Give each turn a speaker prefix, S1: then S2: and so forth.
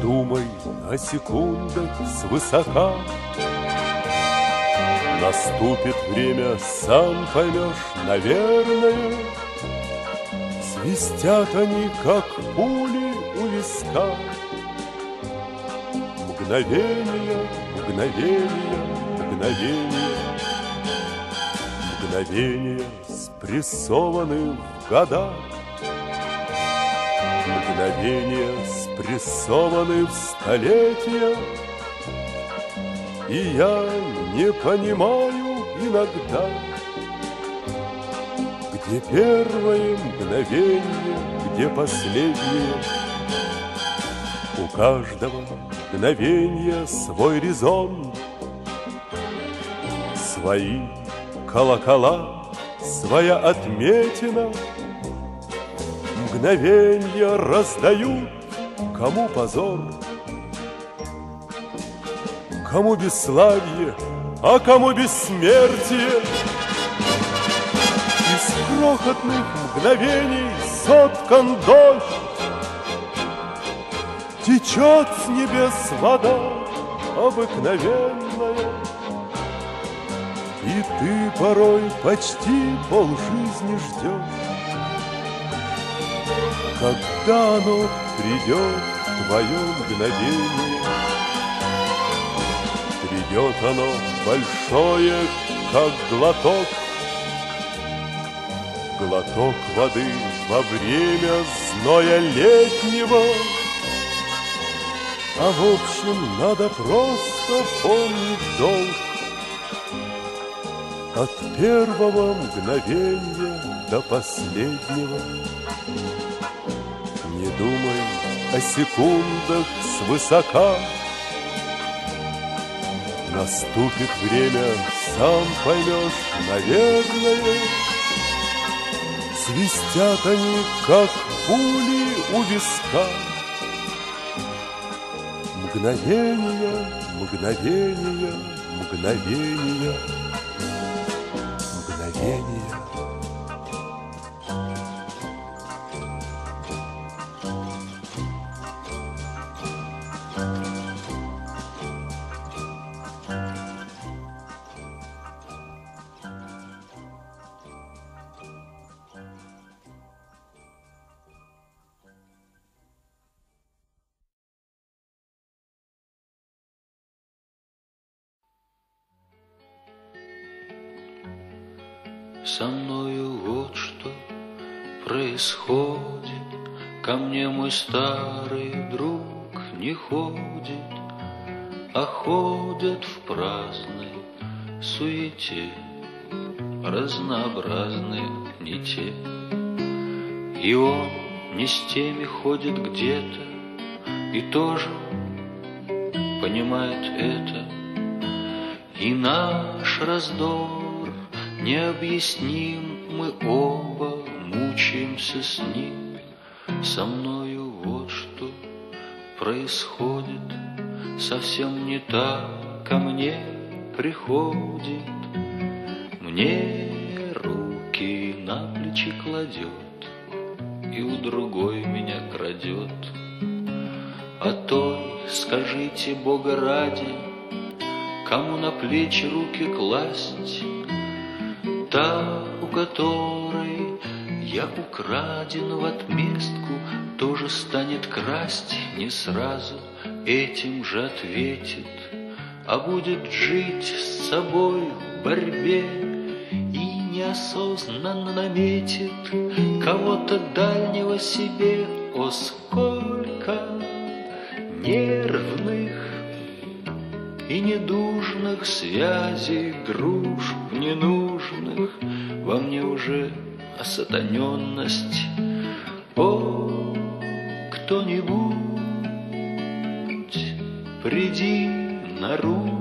S1: думай о секундах свысока. Наступит время, сам поймешь, наверное. Свистят они, как пули у виска. Мгновение, мгновение, мгновение. Мгновение спрессованы в года Мгновения спрессованы в столетия И я не понимаю иногда Где первое мгновение, где последнее. У каждого мгновения свой резон Свои колокола, своя отметина — Мгновенья раздают, кому позор, Кому бесславие, а кому бессмертие. Из крохотных мгновений соткан дождь, Течет с небес вода обыкновенная, И ты порой почти полжизни ждешь. Когда оно придет, твое мгновение, Придет оно большое, как глоток, Глоток воды во время зноя летнего. А в общем, надо просто помнить долг От первого мгновения до последнего. Не думай о секундах свысока. Наступит время, сам поймешь, наверное. Свистят они, как пули у виска. Мгновение, мгновение, мгновение,
S2: Со мною вот что происходит, Ко мне мой старый друг не ходит, А ходят в праздной суете Разнообразные не те. И он не с теми ходит где-то И тоже понимает это. И наш раздор Необъясним, мы оба мучаемся с ним. Со мною вот что происходит, Совсем не так ко мне приходит. Мне руки на плечи кладет И у другой меня крадет. А той, скажите Бога ради, Кому на плечи руки класть, Та, у которой я украден в отместку, Тоже станет красть не сразу, Этим же ответит, А будет жить с собой в борьбе И неосознанно наметит Кого-то дальнего себе, О, сколько нервных и недужных связей, дружб ненужных, Во мне уже осатаненность. О, кто-нибудь, приди на руку,